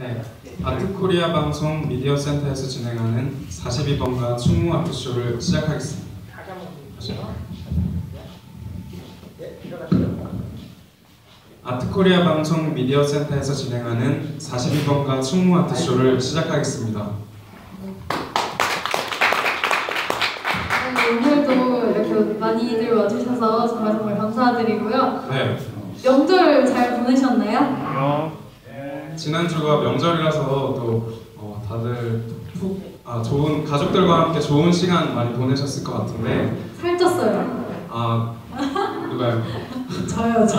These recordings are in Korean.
네, 아트코리아 방송 미디어 센터에서 진행하는 42번가 충무 아트쇼를 시작하겠습니다. 다시 한번 드릴게요. 네. 아트코리아 방송 미디어 센터에서 진행하는 42번가 충무 아트쇼를 시작하겠습니다. 네, 오늘도 이렇게 많이들 와주셔서 정말 정말 감사드리고요. 네, 명절 잘 보내셨나요? 지난주가 명절이라서 또 어, 다들 푹 아, 좋은 가족들과 함께 좋은 시간 많이 보내셨을 것 같은데 살쪘어요. 아 누가요? 저요, 저.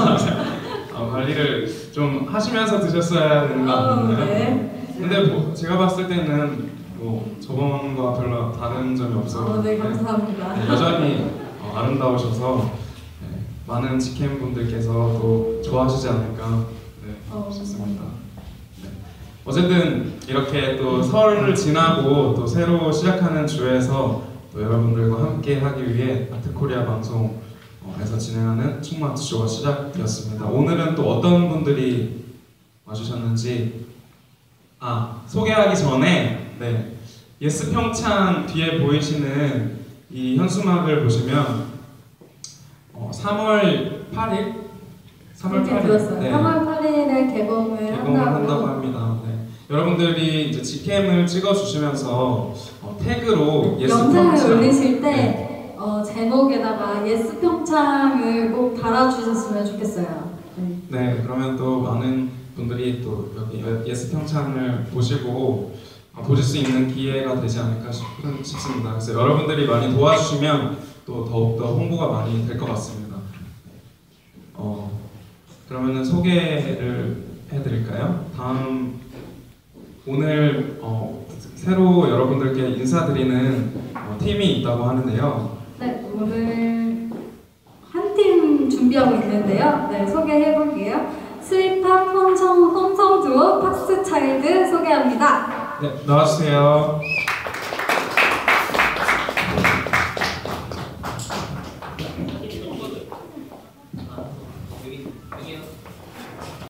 아, 관리를 좀 하시면서 드셨어야 되는 거 어, 아닌가요? 네. 근데 뭐 제가 봤을 때는 뭐 저번과 별로 다른 점이 없어. 어, 네, 감사합니다. 네, 여전히 어, 아름다우셔서 네, 많은 직캠 분들께서 또 좋아하시지 않을까 네, 어. 싶습니다. 네. 어쨌든 이렇게 또 설을 지나고 또 새로 시작하는 주에서 또 여러분들과 함께 하기 위해 아트코리아 방송에서 진행하는 충무아트 쇼가 시작되었습니다. 오늘은 또 어떤 분들이 와주셨는지 아 소개하기 전에 네 예스 평창 뒤에 보이시는 이 현수막을 보시면 어, 3월 8일 3월 이렇게 8일 들었어요. 네, 3월 8일에 개봉을, 개봉을 한다고 한다고. 합니다. 네. 여러분들이 이제 직캠을 찍어주시면서 어, 태그로 예스 영상을 올리실 때 네. 어, 제목에다가 예스 평창을 꼭 달아주셨으면 좋겠어요. 네. 네, 그러면 또 많은 분들이 또 여기 예스 평창을 보시고 어, 보실 수 있는 기회가 되지 않을까 싶, 싶습니다. 그래서 여러분들이 많이 도와주시면 또 더욱더 홍보가 많이 될 것 같습니다. 어, 그러면은 소개를 해드릴까요? 다음 오늘 어, 새로 여러분들께 인사드리는 어, 팀이 있다고 하는데요. 네, 오늘 한 팀 준비하고 있는데요. 네, 소개해 볼게요. 스윗한 홈성, 홈성 두오 팍스 차일드 소개합니다. 네, 나와주세요.